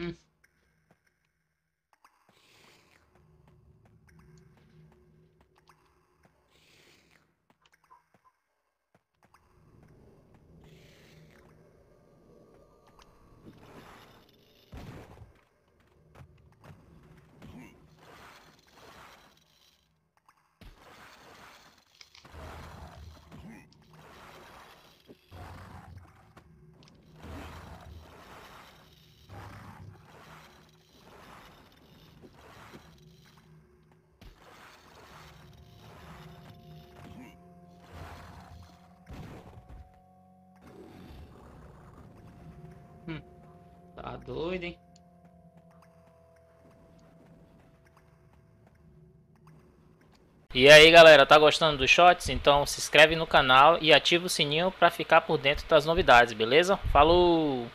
Mm. Tá doido, hein? E aí galera, tá gostando dos shots? Então se inscreve no canal e ativa o sininho para ficar por dentro das novidades, beleza? Falou!